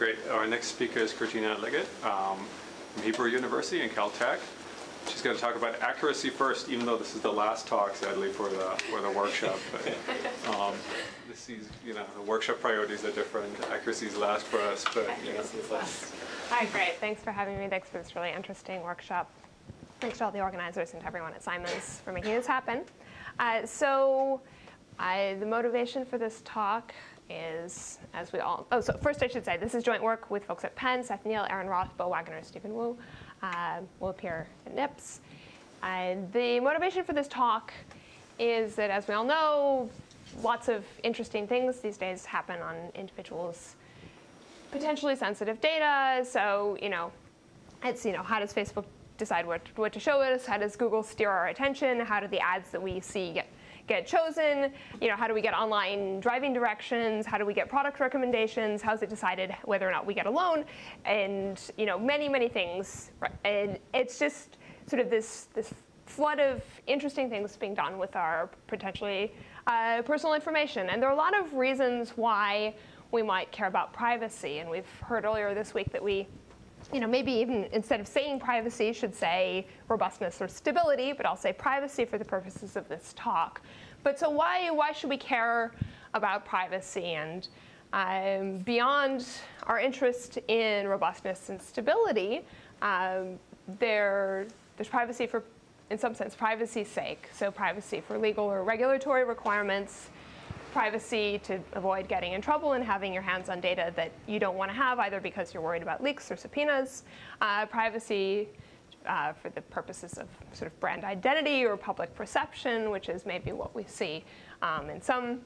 right, great. Our next speaker is Katrina Ligett um, from Hebrew University and Caltech. She's going to talk about accuracy first, even though this is the last talk, sadly, for the for the workshop. But, um, this is, you know, the workshop priorities are different. Accuracy is last for us, but you know, last. Hi, great. Thanks for having me. Thanks for this really interesting workshop. Thanks to all the organizers and to everyone at Simons for making this happen. Uh, so, I, the motivation for this talk is, as we all, oh, so first I should say, this is joint work with folks at Penn, Seth Neel, Aaron Roth, Bo Waggoner, Steven Wu, uh, will appear at NIPS. Uh, the motivation for this talk is that, as we all know, lots of interesting things these days happen on individuals' potentially sensitive data. So, you know, it's, you know, how does Facebook decide what, what to show us? How does Google steer our attention? How do the ads that we see get get chosen? You know, how do we get online driving directions? How do we get product recommendations? How's it decided whether or not we get a loan? And you know, many, many things. And it's just sort of this, this flood of interesting things being done with our potentially uh, personal information. And there are a lot of reasons why we might care about privacy. And we've heard earlier this week that we you know, maybe even instead of saying privacy, should say robustness or stability, but I'll say privacy for the purposes of this talk. But so why, why should we care about privacy? And um, beyond our interest in robustness and stability, um, there, there's privacy for, in some sense, privacy's sake. So privacy for legal or regulatory requirements, privacy to avoid getting in trouble and having your hands on data that you don't want to have, either because you're worried about leaks or subpoenas, uh, privacy uh, for the purposes of sort of brand identity or public perception, which is maybe what we see um, in some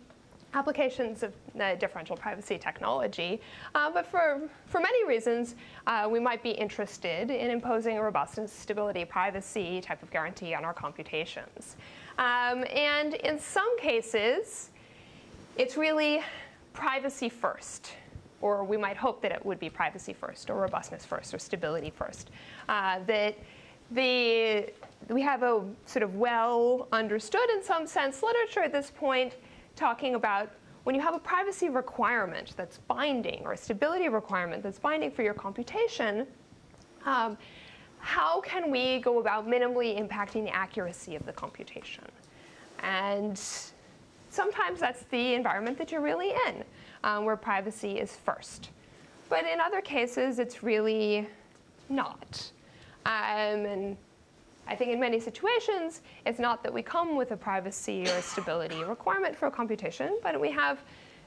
applications of uh, differential privacy technology. Uh, but for, for many reasons, uh, we might be interested in imposing a robustness, stability, privacy type of guarantee on our computations. Um, and in some cases, it's really privacy first, or we might hope that it would be privacy first, or robustness first, or stability first. Uh, that the, we have a sort of well understood, in some sense, literature at this point talking about when you have a privacy requirement that's binding, or a stability requirement that's binding for your computation, um, how can we go about minimally impacting the accuracy of the computation? And sometimes that's the environment that you're really in, um, where privacy is first. But in other cases, it's really not. Um, and I think in many situations, it's not that we come with a privacy or a stability requirement for a computation, but we have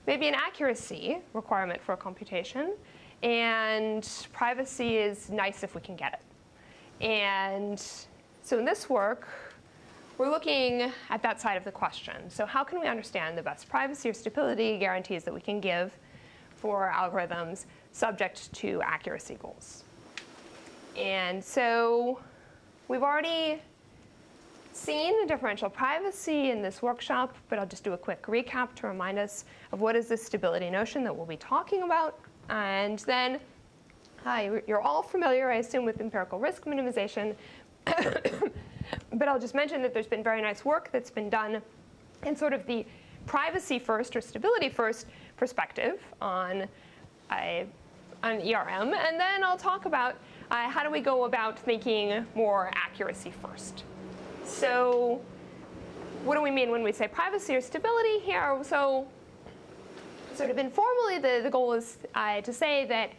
maybe an accuracy requirement for a computation. And privacy is nice if we can get it. And so in this work, we're looking at that side of the question. So how can we understand the best privacy or stability guarantees that we can give for algorithms subject to accuracy goals? And so we've already seen the differential privacy in this workshop, but I'll just do a quick recap to remind us of what is this stability notion that we'll be talking about. And then uh, you're all familiar, I assume, with empirical risk minimization. But I'll just mention that there's been very nice work that's been done in sort of the privacy first or stability first perspective on, uh, on ERM. And then I'll talk about uh, how do we go about thinking more accuracy first. So what do we mean when we say privacy or stability here? So sort of informally, the, the goal is uh, to say that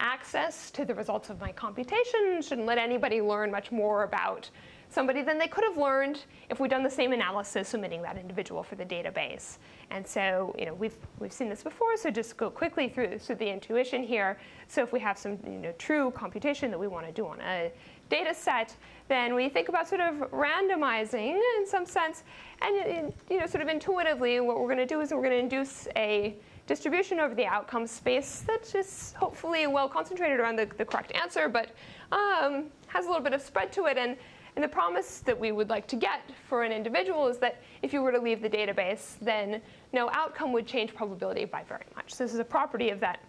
access to the results of my computation shouldn't let anybody learn much more about somebody than they could have learned if we'd done the same analysis submitting that individual for the database. And so, you know, we've, we've seen this before, so just go quickly through, through the intuition here. So if we have some you know, true computation that we want to do on a data set, then we think about sort of randomizing in some sense. And you know, sort of intuitively, what we're going to do is we're going to induce a distribution over the outcome space that is hopefully well concentrated around the, the correct answer, but um, has a little bit of spread to it. And and the promise that we would like to get for an individual is that if you were to leave the database, then no outcome would change probability by very much. So this is a property of that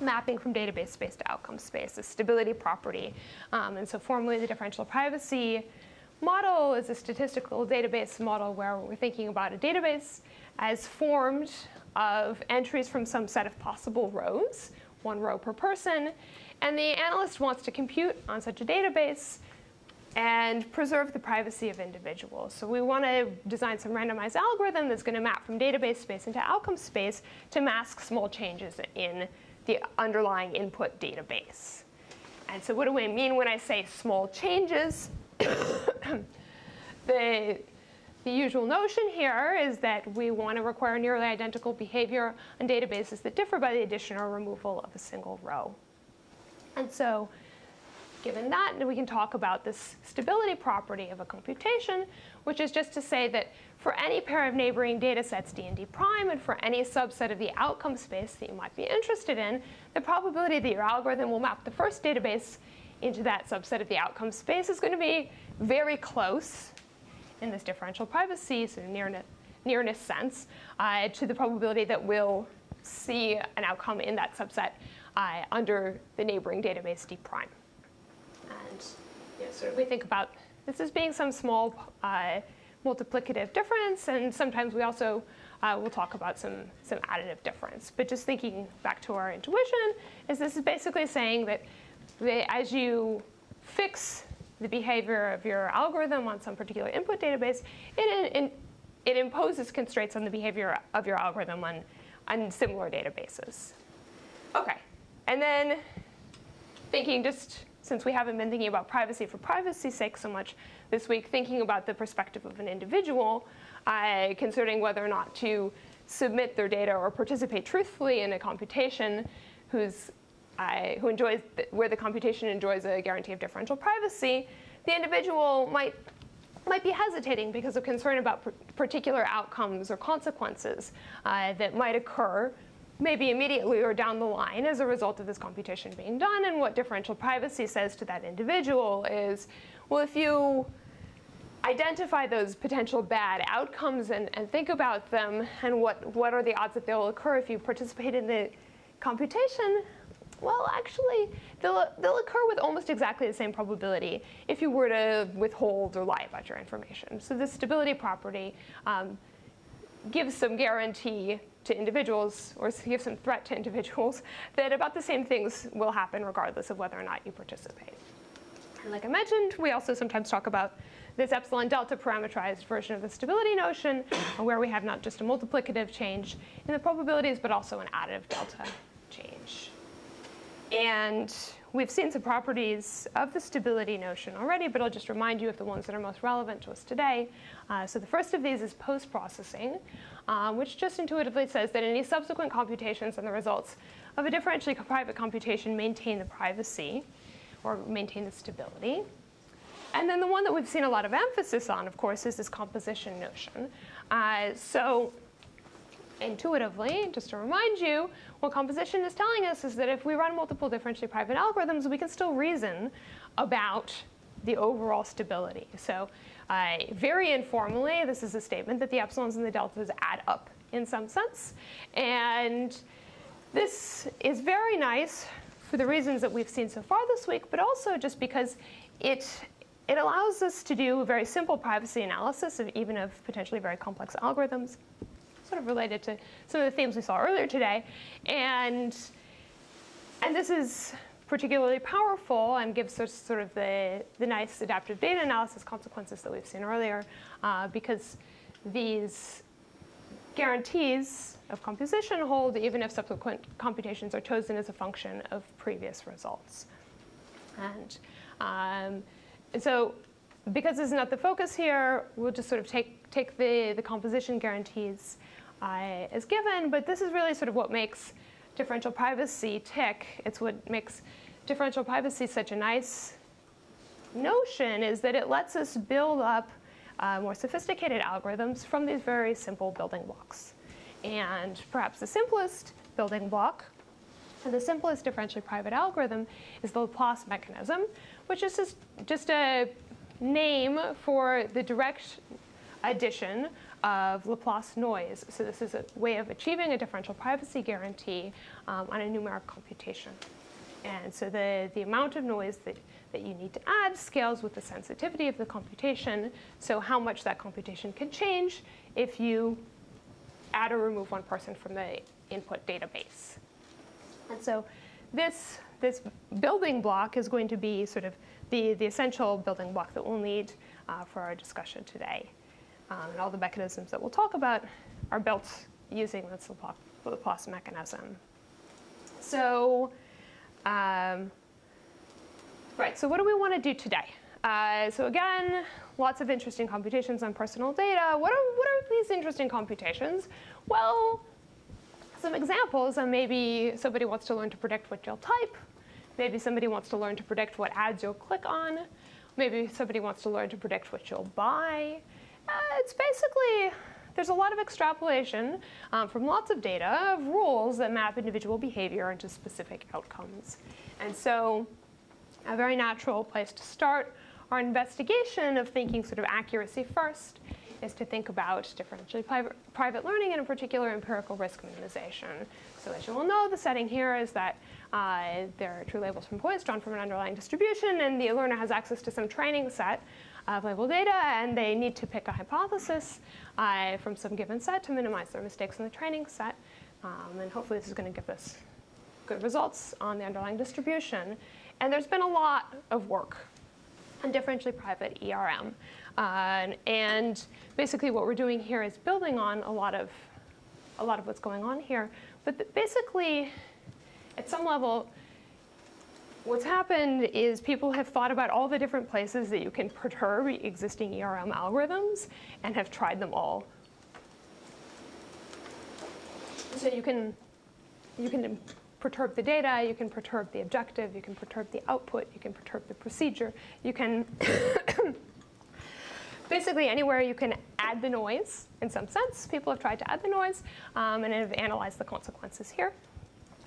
mapping from database space to outcome space, a stability property. Um, and so formally the differential privacy model is a statistical database model where we're thinking about a database as formed of entries from some set of possible rows one row per person. And the analyst wants to compute on such a database and preserve the privacy of individuals. So we want to design some randomized algorithm that's going to map from database space into outcome space to mask small changes in the underlying input database. And so what do I mean when I say small changes? the, the usual notion here is that we want to require nearly identical behavior on databases that differ by the addition or removal of a single row. And so given that, we can talk about this stability property of a computation, which is just to say that for any pair of neighboring data sets, D and D prime, and for any subset of the outcome space that you might be interested in, the probability that your algorithm will map the first database into that subset of the outcome space is going to be very close in this differential privacy of nearness, nearness sense uh, to the probability that we'll see an outcome in that subset uh, under the neighboring database D prime. Of we think about this as being some small uh, multiplicative difference, and sometimes we also uh, will talk about some, some additive difference. But just thinking back to our intuition, is this is basically saying that they, as you fix the behavior of your algorithm on some particular input database, it, it, it imposes constraints on the behavior of your algorithm on, on similar databases. Okay, and then thinking just since we haven't been thinking about privacy for privacy's sake so much this week, thinking about the perspective of an individual, uh, considering whether or not to submit their data or participate truthfully in a computation who's, uh, who enjoys where the computation enjoys a guarantee of differential privacy, the individual might might be hesitating because of concern about particular outcomes or consequences uh, that might occur maybe immediately or down the line as a result of this computation being done. And what differential privacy says to that individual is, well, if you identify those potential bad outcomes and, and think about them and what, what are the odds that they'll occur if you participate in the computation, well, actually, they'll, they'll occur with almost exactly the same probability if you were to withhold or lie about your information. So the stability property um, gives some guarantee to individuals or give some threat to individuals that about the same things will happen regardless of whether or not you participate. And like I mentioned, we also sometimes talk about this epsilon delta parameterized version of the stability notion, where we have not just a multiplicative change in the probabilities, but also an additive delta change. And we've seen some properties of the stability notion already, but I'll just remind you of the ones that are most relevant to us today. Uh, so the first of these is post-processing, um, which just intuitively says that any subsequent computations and the results of a differentially private computation maintain the privacy or maintain the stability. And then the one that we've seen a lot of emphasis on, of course, is this composition notion. Uh, so intuitively, just to remind you, what composition is telling us is that if we run multiple differentially private algorithms, we can still reason about the overall stability. So very informally, this is a statement that the epsilons and the deltas add up in some sense. And this is very nice for the reasons that we've seen so far this week, but also just because it, it allows us to do a very simple privacy analysis of even of potentially very complex algorithms, sort of related to some of the themes we saw earlier today. And, and this is particularly powerful and gives us sort of the, the nice adaptive data analysis consequences that we've seen earlier uh, because these guarantees of composition hold even if subsequent computations are chosen as a function of previous results. And, um, so because this is not the focus here, we'll just sort of take, take the, the composition guarantees uh, as given, but this is really sort of what makes differential privacy tick. It's what makes differential privacy such a nice notion is that it lets us build up uh, more sophisticated algorithms from these very simple building blocks. And perhaps the simplest building block and the simplest differentially private algorithm is the Laplace mechanism, which is just, just a name for the direct addition of Laplace noise. So this is a way of achieving a differential privacy guarantee um, on a numeric computation. And so the, the amount of noise that, that you need to add scales with the sensitivity of the computation. So how much that computation can change if you add or remove one person from the input database. And so this, this building block is going to be sort of the, the essential building block that we'll need uh, for our discussion today. Um, and all the mechanisms that we'll talk about are built using this Laplace mechanism. So, um, right, so what do we want to do today? Uh, so again, lots of interesting computations on personal data. What are, what are these interesting computations? Well, some examples are maybe somebody wants to learn to predict what you'll type. Maybe somebody wants to learn to predict what ads you'll click on. Maybe somebody wants to learn to predict what you'll buy. Uh, it's basically, there's a lot of extrapolation um, from lots of data of rules that map individual behavior into specific outcomes. And so a very natural place to start our investigation of thinking sort of accuracy first is to think about differentially private, learning and in particular empirical risk minimization. So as you will know, the setting here is that uh, there are true labels from points drawn from an underlying distribution and the learner has access to some training set of label data and they need to pick a hypothesis uh, from some given set to minimize their mistakes in the training set. Um, and hopefully this is going to give us good results on the underlying distribution. And there's been a lot of work on differentially private ERM. Uh, and basically what we're doing here is building on a lot of, a lot of what's going on here. But basically, at some level, what's happened is people have thought about all the different places that you can perturb existing ERM algorithms and have tried them all. So you can, you can perturb the data, you can perturb the objective, you can perturb the output, you can perturb the procedure, you can basically anywhere you can add the noise in some sense. People have tried to add the noise um, and have analyzed the consequences here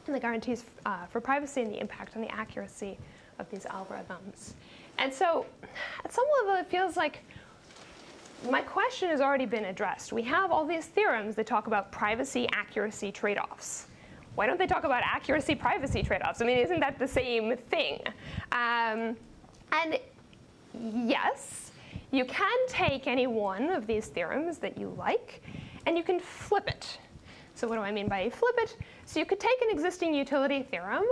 and the guarantees uh, for privacy and the impact on the accuracy of these algorithms. And so at some level it feels like my question has already been addressed. We have all these theorems that talk about privacy accuracy trade-offs why don't they talk about accuracy privacy trade-offs? I mean, isn't that the same thing? Um, and yes, you can take any one of these theorems that you like, and you can flip it. So what do I mean by flip it? So you could take an existing utility theorem,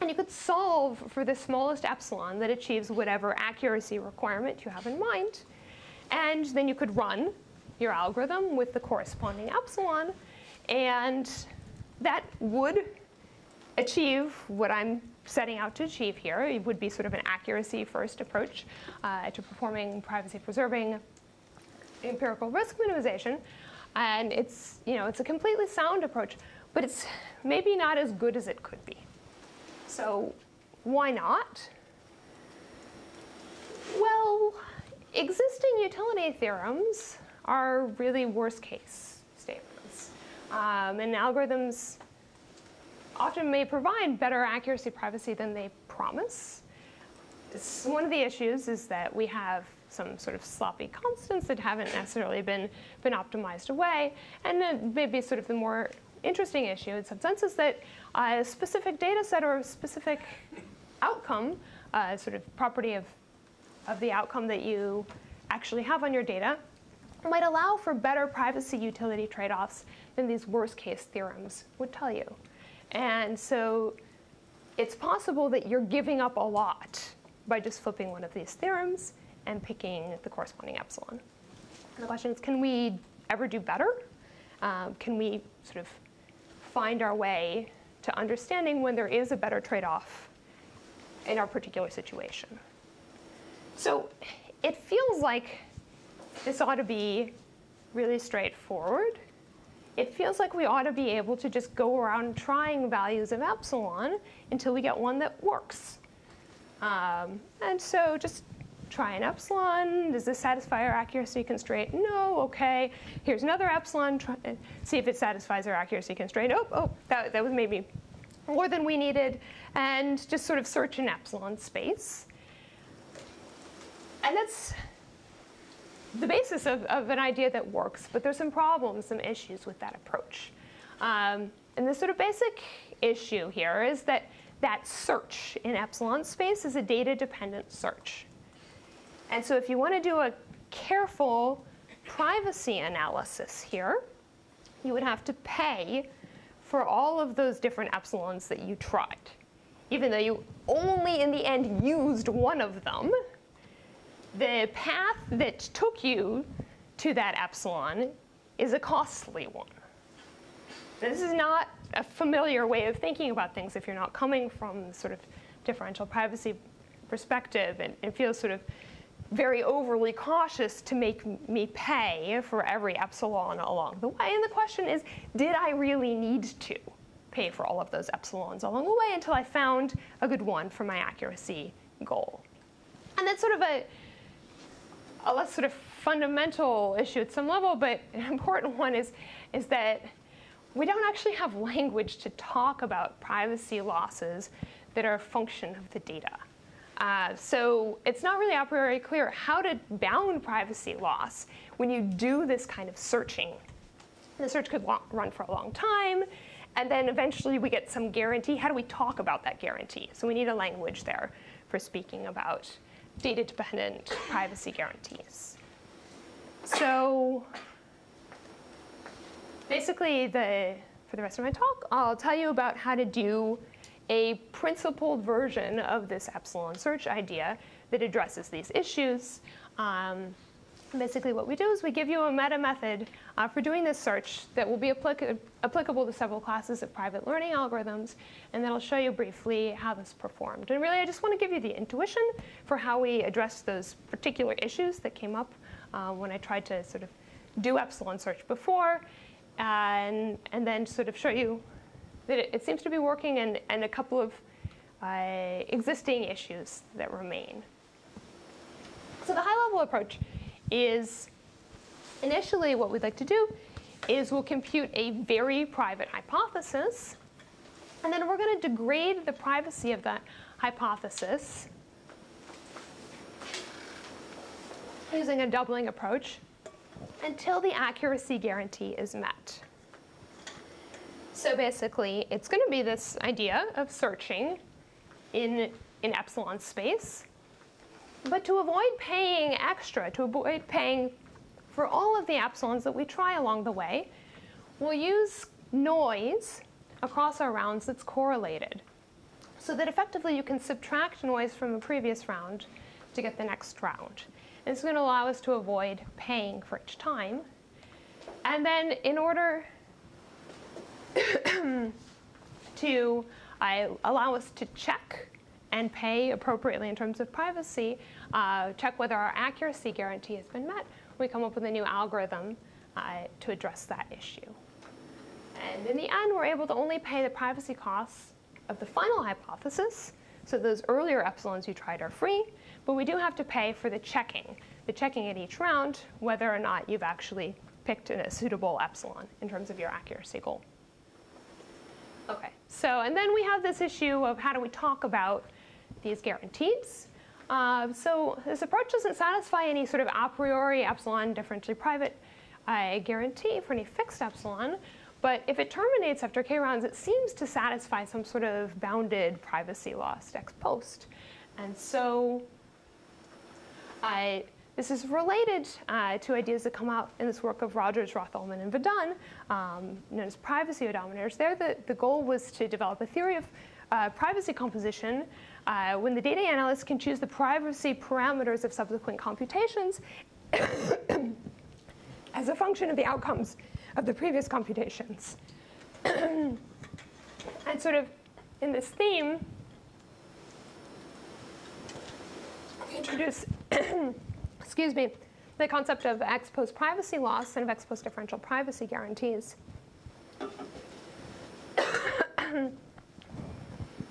and you could solve for the smallest epsilon that achieves whatever accuracy requirement you have in mind. And then you could run your algorithm with the corresponding epsilon, and that would achieve what I'm setting out to achieve here. It would be sort of an accuracy first approach uh, to performing privacy preserving empirical risk minimization. And it's, you know, it's a completely sound approach, but it's maybe not as good as it could be. So why not? Well, existing utility theorems are really worst case um, and algorithms often may provide better accuracy privacy than they promise. It's one of the issues is that we have some sort of sloppy constants that haven't necessarily been, been optimized away. And then maybe sort of the more interesting issue in some sense is that a specific data set or a specific outcome, uh, sort of property of, of the outcome that you actually have on your data, might allow for better privacy utility trade-offs than these worst case theorems would tell you. And so it's possible that you're giving up a lot by just flipping one of these theorems and picking the corresponding epsilon. And the question is, can we ever do better? Um, can we sort of find our way to understanding when there is a better trade-off in our particular situation? So it feels like this ought to be really straightforward it feels like we ought to be able to just go around trying values of epsilon until we get one that works. Um, and so just try an epsilon. Does this satisfy our accuracy constraint? No, okay. Here's another epsilon. Try, see if it satisfies our accuracy constraint. Oh, oh, that, that was maybe more than we needed. And just sort of search in epsilon space. And that's the basis of, of an idea that works, but there's some problems, some issues with that approach. Um, and the sort of basic issue here is that that search in epsilon space is a data-dependent search. And so if you want to do a careful privacy analysis here, you would have to pay for all of those different epsilons that you tried. even though you only in the end used one of them, the path that took you to that epsilon is a costly one. This is not a familiar way of thinking about things if you're not coming from sort of differential privacy perspective and, and feels sort of very overly cautious to make me pay for every epsilon along the way. And the question is, did I really need to pay for all of those epsilons along the way until I found a good one for my accuracy goal? And that's sort of a, a less sort of fundamental issue at some level, but an important one is, is that we don't actually have language to talk about privacy losses that are a function of the data. Uh, so it's not really a priori clear how to bound privacy loss when you do this kind of searching. The search could run for a long time, and then eventually we get some guarantee. How do we talk about that guarantee? So we need a language there for speaking about data-dependent privacy guarantees. So basically, the, for the rest of my talk, I'll tell you about how to do a principled version of this epsilon search idea that addresses these issues. Um, basically what we do is we give you a meta method uh, for doing this search that will be applic applicable to several classes of private learning algorithms, and then I'll show you briefly how this performed. And really, I just want to give you the intuition for how we address those particular issues that came up uh, when I tried to sort of do epsilon search before, and, and then sort of show you that it, it seems to be working and, and a couple of uh, existing issues that remain. So the high-level approach is initially what we'd like to do is we'll compute a very private hypothesis, and then we're going to degrade the privacy of that hypothesis using a doubling approach until the accuracy guarantee is met. So basically, it's going to be this idea of searching in, in epsilon space. But to avoid paying extra, to avoid paying for all of the epsilons that we try along the way, we'll use noise across our rounds that's correlated. So that effectively you can subtract noise from the previous round to get the next round. And it's going to allow us to avoid paying for each time. And then in order to uh, allow us to check and pay appropriately in terms of privacy, uh, check whether our accuracy guarantee has been met, we come up with a new algorithm uh, to address that issue. And in the end, we're able to only pay the privacy costs of the final hypothesis. So those earlier epsilons you tried are free, but we do have to pay for the checking, the checking at each round, whether or not you've actually picked a suitable epsilon in terms of your accuracy goal. Okay, so and then we have this issue of how do we talk about these guarantees. Uh, so this approach doesn't satisfy any sort of a priori epsilon differentially private uh, guarantee for any fixed epsilon. But if it terminates after k rounds, it seems to satisfy some sort of bounded privacy loss ex post. And so I, this is related uh, to ideas that come out in this work of Rogers, Roth-Ullman, and Vadhan, um, known as privacy odometers. There, the, the goal was to develop a theory of uh, privacy composition uh, when the data analyst can choose the privacy parameters of subsequent computations as a function of the outcomes of the previous computations. and sort of in this theme, introduce, excuse me, the concept of ex post privacy loss and of ex post differential privacy guarantees.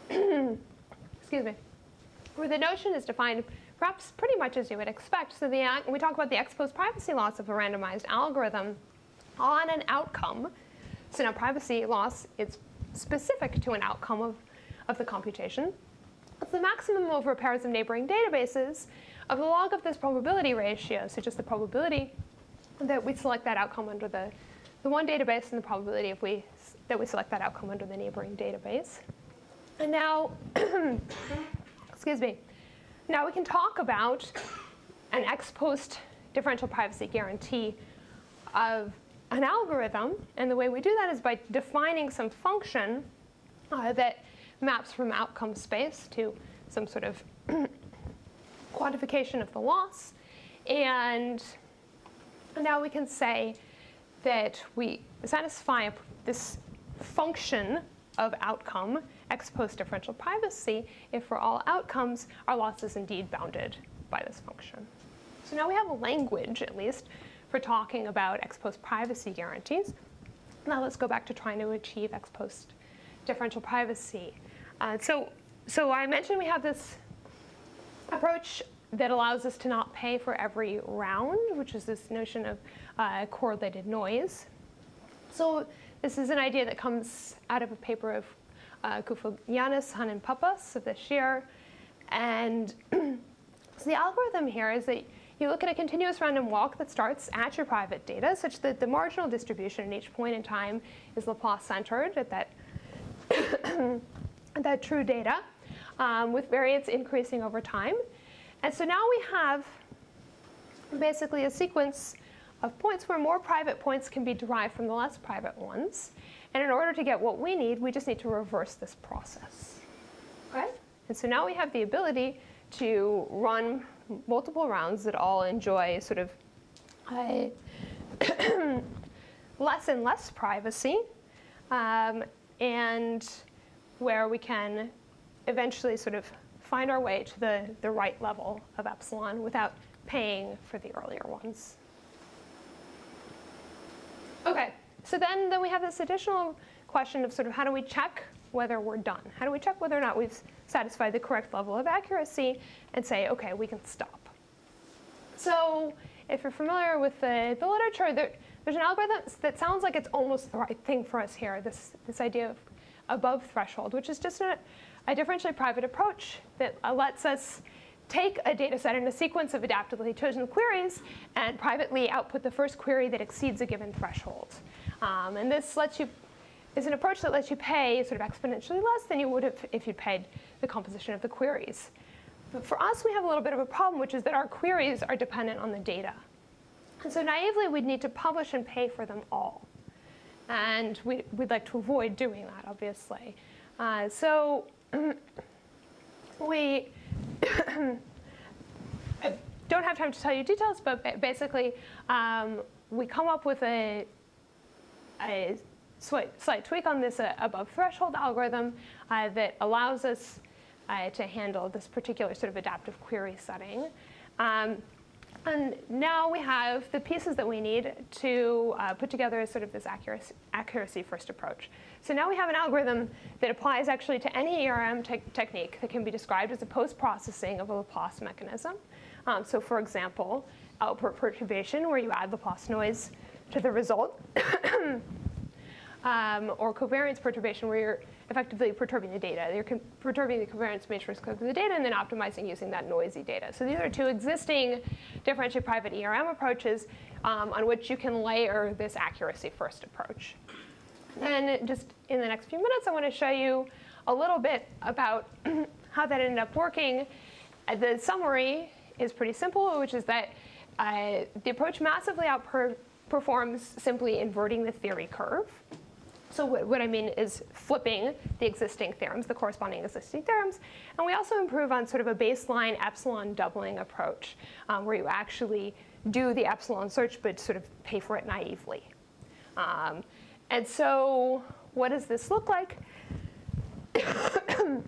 Excuse me. Where the notion is defined perhaps pretty much as you would expect. So the, we talk about the ex post privacy loss of a randomized algorithm on an outcome. So now privacy loss is specific to an outcome of, of the computation. It's the maximum over pairs of neighboring databases of the log of this probability ratio, so just the probability that we select that outcome under the, the one database and the probability if we, that we select that outcome under the neighboring database. And now, excuse me, now we can talk about an ex post differential privacy guarantee of an algorithm. And the way we do that is by defining some function uh, that maps from outcome space to some sort of quantification of the loss. And now we can say that we satisfy this function of outcome, ex post differential privacy, if for all outcomes our loss is indeed bounded by this function. So now we have a language, at least, for talking about ex post privacy guarantees. Now let's go back to trying to achieve ex post differential privacy. Uh, so, so I mentioned we have this approach that allows us to not pay for every round, which is this notion of uh, correlated noise. So this is an idea that comes out of a paper of uh, Koufagiannis, Han, and Pappas of this year. And so the algorithm here is that you look at a continuous random walk that starts at your private data, such that the marginal distribution at each point in time is Laplace-centered at that, at that true data, um, with variance increasing over time. And so now we have basically a sequence of points where more private points can be derived from the less private ones. And in order to get what we need, we just need to reverse this process. Okay? And so now we have the ability to run multiple rounds that all enjoy sort of less and less privacy, um, and where we can eventually sort of find our way to the, the right level of epsilon without paying for the earlier ones. Okay, so then, then we have this additional question of sort of how do we check whether we're done? How do we check whether or not we've satisfied the correct level of accuracy and say, okay, we can stop? So if you're familiar with the, the literature, there, there's an algorithm that sounds like it's almost the right thing for us here, this, this idea of above threshold, which is just a, a differentially private approach that uh, lets us take a data set and a sequence of adaptively chosen queries and privately output the first query that exceeds a given threshold. Um, and this lets you is an approach that lets you pay sort of exponentially less than you would have if you paid the composition of the queries. But for us, we have a little bit of a problem, which is that our queries are dependent on the data. And so naively, we'd need to publish and pay for them all. And we, would like to avoid doing that, obviously. Uh, so we don't have time to tell you details, but basically, um, we come up with a, a slight tweak on this uh, above threshold algorithm uh, that allows us uh, to handle this particular sort of adaptive query setting. Um, and now we have the pieces that we need to uh, put together sort of this accuracy, accuracy, first approach. So now we have an algorithm that applies actually to any ERM te technique that can be described as a post-processing of a Laplace mechanism. Um, so for example, output perturbation, where you add Laplace noise to the result, um, or covariance perturbation, where you're effectively perturbing the data. You're perturbing the covariance matrix of the data and then optimizing using that noisy data. So these are two existing differential private ERM approaches um, on which you can layer this accuracy first approach. And just in the next few minutes, I want to show you a little bit about how that ended up working. Uh, the summary is pretty simple, which is that uh, the approach massively outperforms simply inverting the theory curve. So what, what, I mean is flipping the existing theorems, the corresponding existing theorems. And we also improve on sort of a baseline epsilon doubling approach, um, where you actually do the epsilon search, but sort of pay for it naively. Um, and so what does this look like? so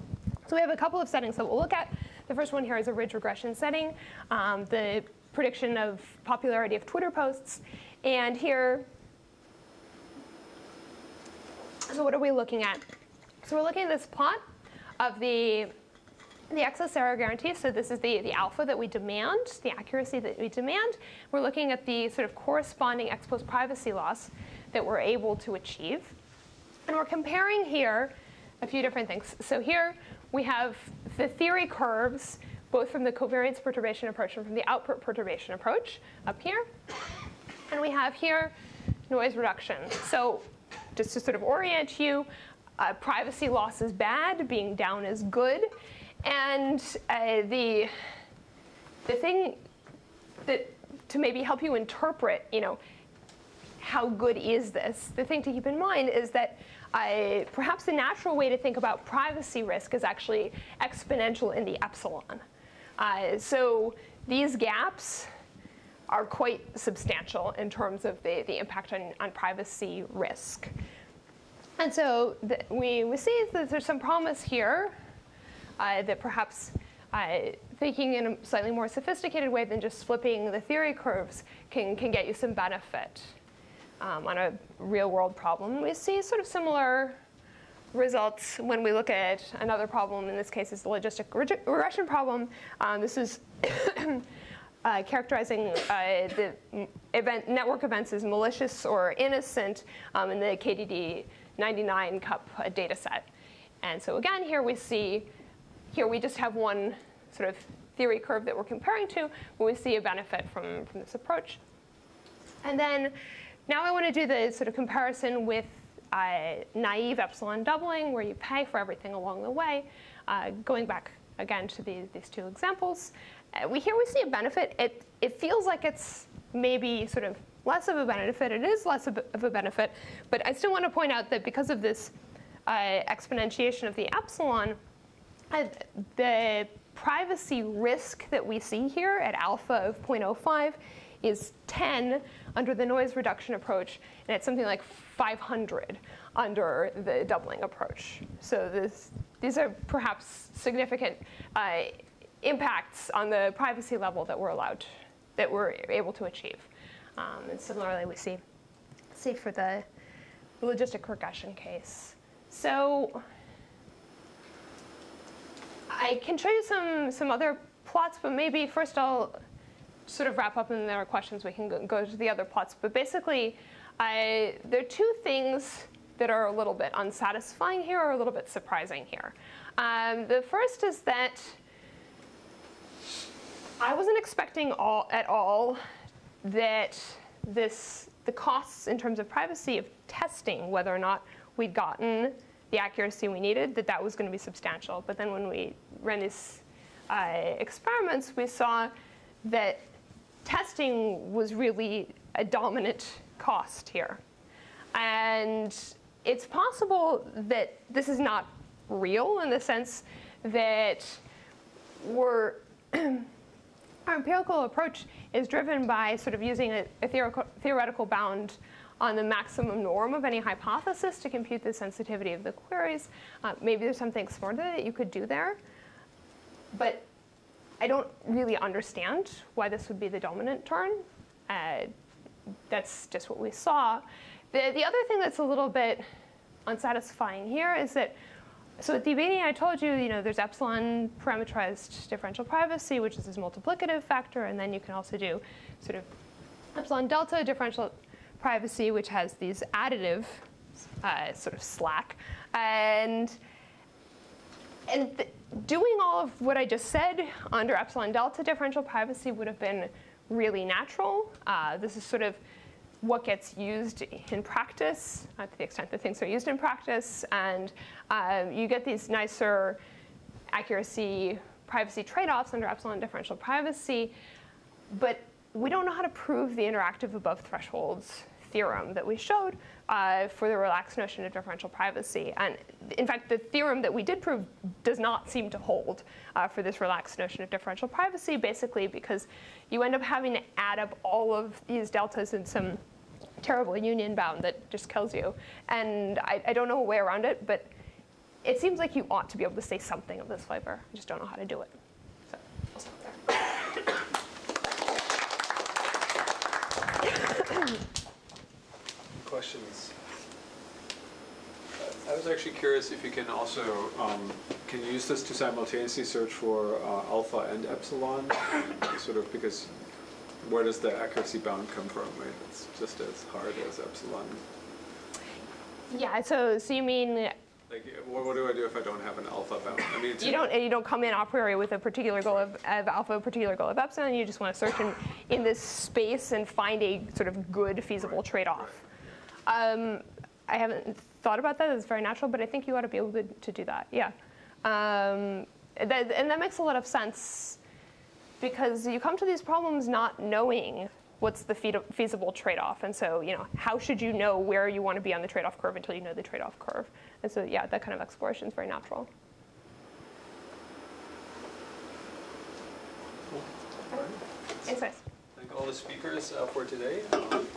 we have a couple of settings that we'll look at. The first one here is a ridge regression setting, um, the prediction of popularity of Twitter posts. And here so what are we looking at? So we're looking at this plot of the the excess error guarantee, so this is the, the alpha that we demand, the accuracy that we demand. We're looking at the sort of corresponding ex post privacy loss that we're able to achieve. And we're comparing here a few different things. So here we have the theory curves, both from the covariance perturbation approach and from the output perturbation approach up here. And we have here noise reduction. So just to sort of orient you, uh, privacy loss is bad, being down is good. And uh, the, the thing that to maybe help you interpret, you know, how good is this? The thing to keep in mind is that uh, perhaps the natural way to think about privacy risk is actually exponential in the epsilon. Uh, so these gaps are quite substantial in terms of the, the impact on, on privacy risk. And so the, we, we see that there's some promise here uh, that perhaps uh, thinking in a slightly more sophisticated way than just flipping the theory curves can, can get you some benefit um, on a real world problem. We see sort of similar results when we look at another problem. In this case, it's the logistic regression problem. Um, this is uh, characterizing uh, the event, network events as malicious or innocent um, in the KDD 99 cup uh, data set. And so again, here we see, here we just have one sort of theory curve that we're comparing to, when we see a benefit from, from this approach. And then now I want to do the sort of comparison with uh, naive epsilon doubling, where you pay for everything along the way. Uh, going back again to the, these two examples, we here we see a benefit. It, it feels like it's maybe sort of less of a benefit. It is less of a benefit, but I still want to point out that because of this uh, exponentiation of the epsilon, uh, the privacy risk that we see here at alpha of 0.05 is 10 under the noise reduction approach, and it's something like 500 under the doubling approach. So this, these are perhaps significant uh, impacts on the privacy level that we're allowed, that we're able to achieve. Um, and similarly, we see, see for the logistic regression case. So I can show you some, some other plots, but maybe first I'll sort of wrap up and there are questions we can go, to the other plots. But basically, I, there are two things that are a little bit unsatisfying here or a little bit surprising here. Um, the first is that I wasn't expecting all, at all that this, the costs in terms of privacy of testing whether or not we'd gotten the accuracy we needed, that that was going to be substantial. But then when we ran these uh, experiments, we saw that testing was really a dominant cost here. And it's possible that this is not real in the sense that we're our empirical approach is driven by sort of using a, a theoretical, bound on the maximum norm of any hypothesis to compute the sensitivity of the queries. Uh, maybe there's something smarter that you could do there. But I don't really understand why this would be the dominant turn. Uh, that's just what we saw. The, the other thing that's a little bit unsatisfying here is that, so at the beginning, I told you, you know, there's epsilon parameterized differential privacy, which is this multiplicative factor, and then you can also do sort of epsilon delta differential privacy, which has these additive uh, sort of slack. And, and doing all of what I just said under epsilon delta differential privacy would have been really natural. Uh, this is sort of what gets used in practice, uh, to the extent that things are used in practice. And uh, you get these nicer accuracy privacy trade-offs under epsilon differential privacy. But we don't know how to prove the interactive above thresholds theorem that we showed uh, for the relaxed notion of differential privacy. And in fact, the theorem that we did prove does not seem to hold uh, for this relaxed notion of differential privacy, basically because you end up having to add up all of these deltas in some terrible union bound that just kills you. And I, I don't know a way around it, but it seems like you ought to be able to say something of this flavor. I just don't know how to do it. So I'll stop there. questions? I was actually curious if you can also, um, can you use this to simultaneously search for uh, alpha and epsilon? sort of because where does the accuracy bound come from, right? It's just as hard as epsilon. Yeah, so, so you mean like, what, what, do I do if I don't have an alpha bound? I mean, you don't you don't come in a priori with a particular goal of, of alpha, a particular goal of epsilon. You just want to search in, in this space and find a sort of good feasible right. trade-off. Um, I haven't thought about that. It's very natural, but I think you ought to be able to, to do that. Yeah. Um, that, and that makes a lot of sense because you come to these problems not knowing what's the feed- feasible trade-off? And so, you know, how should you know where you want to be on the trade-off curve until you know the trade-off curve? And so, yeah, that kind of exploration is very natural. All right. Thanks, guys. Thank all the speakers uh, for today. Um,